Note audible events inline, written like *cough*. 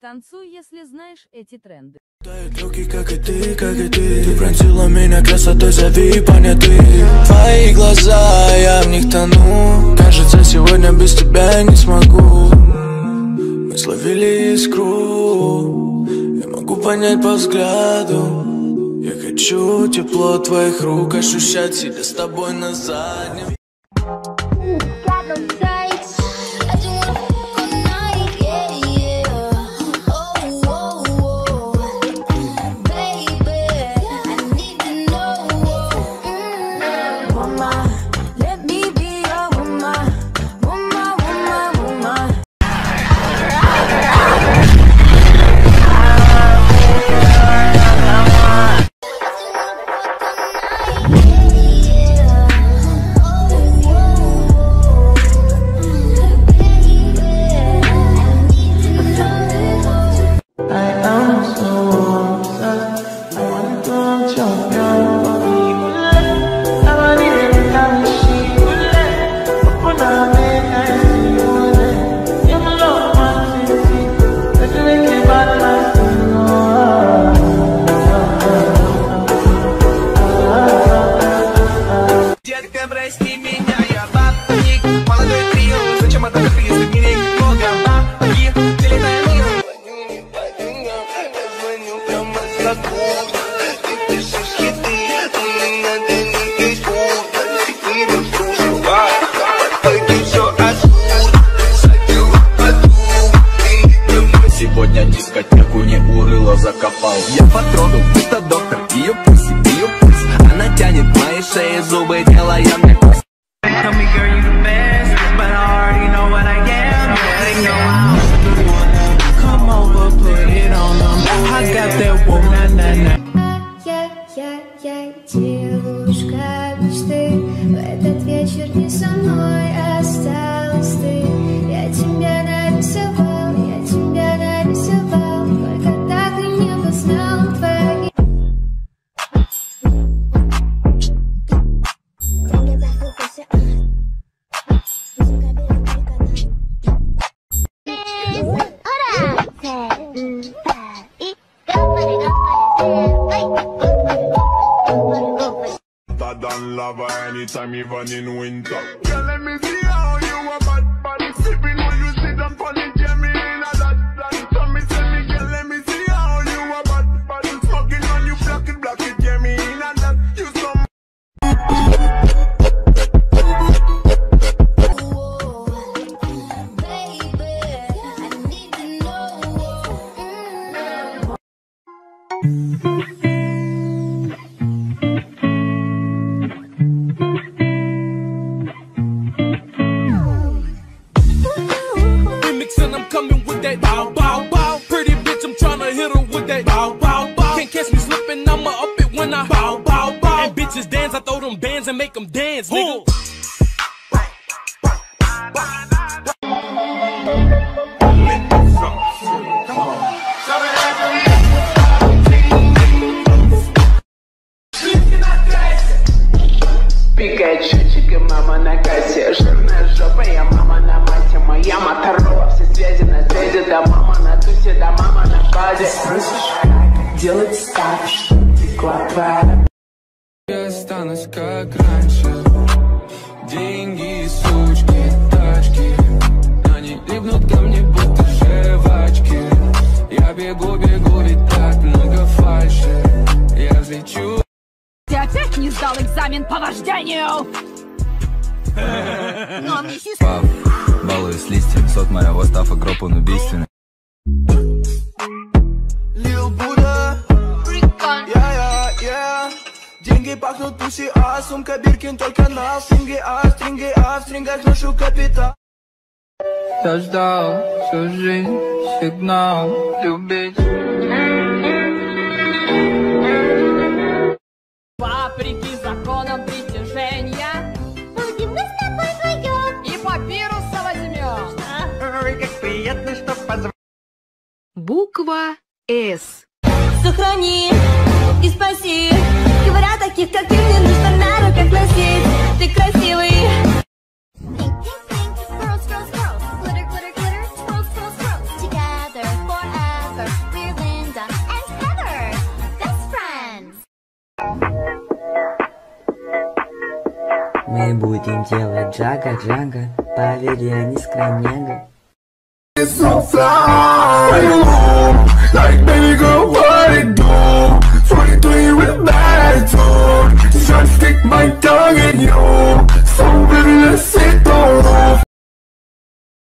Танцуй, если знаешь эти тренды. Руки, как и ты, как и ты. Ты пронзила меня красотой, зови понятый Твои глаза, я в них тону. Кажется, сегодня без тебя я не смогу. Мы словили искру. Я могу понять по взгляду. Я хочу тепло твоих рук Ощущать себя с тобой на заднем Сегодня дискотеку не урыло закопал. Я потрогал, будто доктор, hotter than lava anytime, even in winter. Girl, let me see how you a bad body sipping when you sit down on the jammy in a that that. Tell me, tell me, girl, let me see how you a bad body smoking on you block it, block it, jammy in a that. You some Baby, I need to know. Mm. remix and make them dance, nigga. Пикачу, чика, мама на кассе. Жирная жопа, я мама на мате. Моя моторола, все связи на связи. Да мама на тусе, да мама на базе. Спросишь, делать твоя Я останусь как раньше. Деньги, сучки, тачки. Они липнут ко мне, будто жвачки. Я бегу, бегу, ведь так много фальши. Я взлечу. Ты опять не сдал экзамен по вождению? *laughs* Но мне Пав, балуюсь листьем, сот моего став игрок, он убийственный. Lil Buddha, Прикольно. Деньги пахнут пуси, а сумка Биркин только на стринге, а стринги, а в стрингах ношу капитал. Я ждал всю жизнь сигнал любить Вопреки законам притяжения Будем мы с тобой вдвоем. и папируса возьмем. Ой, как приятно, что позвонил Буква С сохрани и спаси. Говорят, таких, как ты, мне нужно на руках носить. Ты красивый. Мы будем делать джага-джага, поверь, я не скромняга. It's